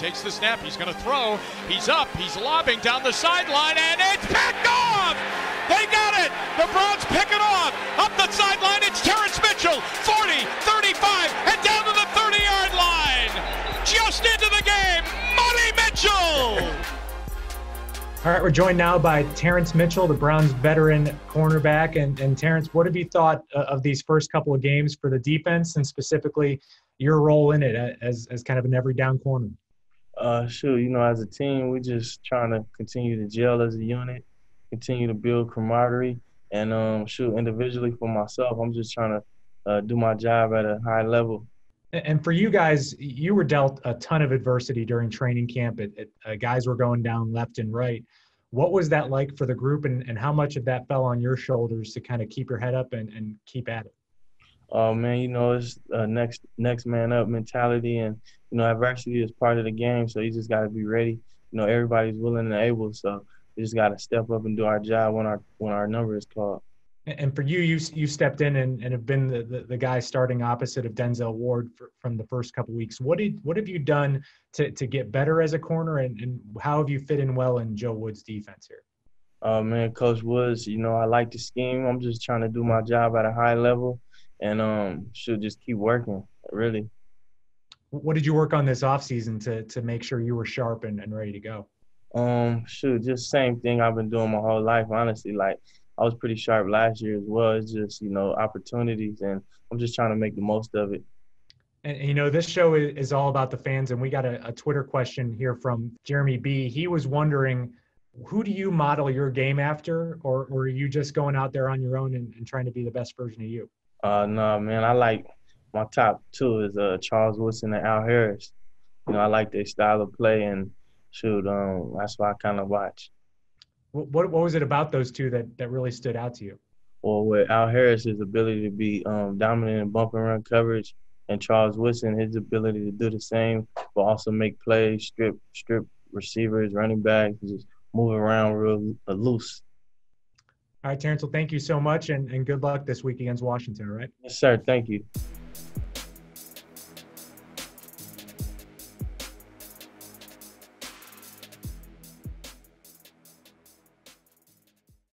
takes the snap. He's going to throw. He's up. He's lobbing down the sideline, and it's picked off. They got it. The Browns pick it off. Up the sideline, it's Terrance Mitchell. 40, 35, and down to the 30 yard line. Just into the game. Money Mitchell. All right, we're joined now by Terrance Mitchell, the Browns veteran cornerback. And, and Terrance, what have you thought uh, of these first couple of games for the defense and specifically your role in it as, as kind of an every down corner? Uh, sure. You know, as a team, we're just trying to continue to gel as a unit, continue to build camaraderie, and um, shoot individually for myself. I'm just trying to uh, do my job at a high level. And for you guys, you were dealt a ton of adversity during training camp. It, it, uh, guys were going down left and right. What was that like for the group, and, and how much of that fell on your shoulders to kind of keep your head up and, and keep at it? Oh man, you know it's uh, next next man up mentality, and you know adversity is part of the game. So you just got to be ready. You know everybody's willing and able, so we just got to step up and do our job when our when our number is called. And for you, you you stepped in and, and have been the, the, the guy starting opposite of Denzel Ward for, from the first couple weeks. What did what have you done to, to get better as a corner, and, and how have you fit in well in Joe Woods' defense here? Uh, man, Coach Woods, you know I like the scheme. I'm just trying to do my job at a high level, and um, should just keep working. Really. What did you work on this offseason to to make sure you were sharp and, and ready to go? Um, shoot, just same thing I've been doing my whole life. Honestly, like I was pretty sharp last year as well. It's just you know opportunities, and I'm just trying to make the most of it. And, you know, this show is all about the fans, and we got a, a Twitter question here from Jeremy B. He was wondering, who do you model your game after, or, or are you just going out there on your own and, and trying to be the best version of you? Uh, no, man, I like my top two is uh Charles Woodson and Al Harris. You know, I like their style of play, and shoot, um, that's why I kind of watch. What, what was it about those two that that really stood out to you? Well, with Al Harris, his ability to be um, dominant in bump and run coverage, and Charles Woodson, his ability to do the same, but also make plays, strip strip receivers, running backs, just move around real uh, loose. All right, Terrance. Well, thank you so much, and, and good luck this week against Washington. All right. Yes, sir. Thank you.